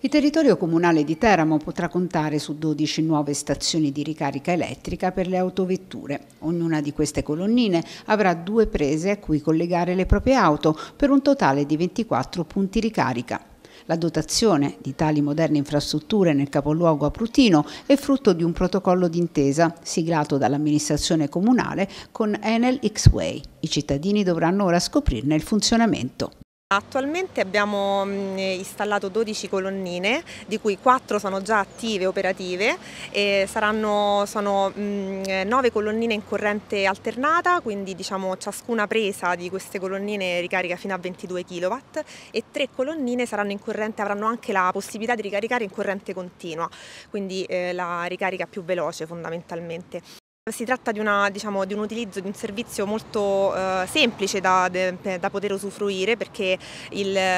Il territorio comunale di Teramo potrà contare su 12 nuove stazioni di ricarica elettrica per le autovetture. Ognuna di queste colonnine avrà due prese a cui collegare le proprie auto per un totale di 24 punti ricarica. La dotazione di tali moderne infrastrutture nel capoluogo aprutino è frutto di un protocollo d'intesa siglato dall'amministrazione comunale con Enel X-Way. I cittadini dovranno ora scoprirne il funzionamento. Attualmente abbiamo installato 12 colonnine, di cui 4 sono già attive operative e saranno, sono 9 colonnine in corrente alternata, quindi diciamo ciascuna presa di queste colonnine ricarica fino a 22 kW e 3 colonnine corrente, avranno anche la possibilità di ricaricare in corrente continua, quindi eh, la ricarica più veloce fondamentalmente. Si tratta di, una, diciamo, di, un utilizzo di un servizio molto eh, semplice da, de, da, poter usufruire perché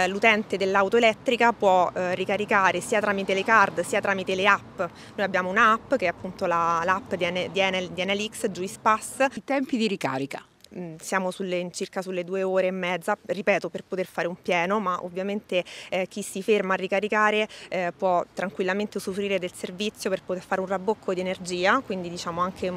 l'utente dell'auto elettrica può eh, ricaricare sia tramite le card sia tramite le app. Noi abbiamo un'app che è appunto l'app la, di, Enel, di NLX, Juice Pass. I tempi di ricarica? Siamo sulle, circa sulle due ore e mezza, ripeto, per poter fare un pieno, ma ovviamente eh, chi si ferma a ricaricare eh, può tranquillamente usufruire del servizio per poter fare un rabbocco di energia, quindi diciamo anche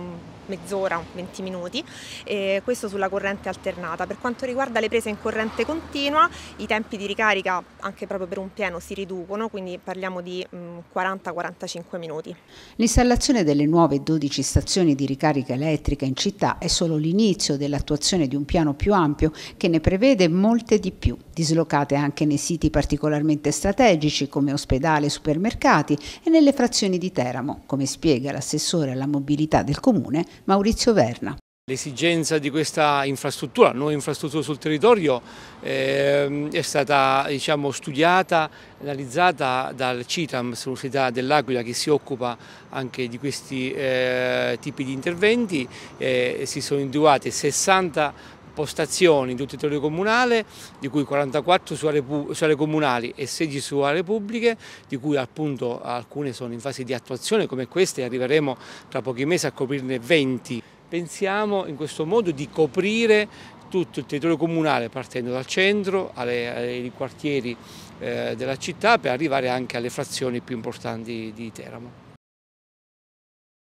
mezz'ora, 20 minuti, e questo sulla corrente alternata. Per quanto riguarda le prese in corrente continua, i tempi di ricarica anche proprio per un pieno si riducono, quindi parliamo di 40-45 mm, minuti. L'installazione delle nuove 12 stazioni di ricarica elettrica in città è solo l'inizio della l'attuazione di un piano più ampio che ne prevede molte di più, dislocate anche nei siti particolarmente strategici come ospedale e supermercati e nelle frazioni di Teramo, come spiega l'assessore alla mobilità del comune Maurizio Verna. L'esigenza di questa infrastruttura, nuova infrastruttura sul territorio, eh, è stata diciamo, studiata, analizzata dal CITAM, l'Università dell'Aquila che si occupa anche di questi eh, tipi di interventi, si sono individuate 60 postazioni in tutto il territorio comunale, di cui 44 su aree, su aree, comunali e 16 su aree pubbliche, di cui appunto alcune sono in fase di attuazione come queste, arriveremo tra pochi mesi a coprirne 20 pensiamo in questo modo di coprire tutto il territorio comunale partendo dal centro alle, ai quartieri eh, della città per arrivare anche alle frazioni più importanti di Teramo.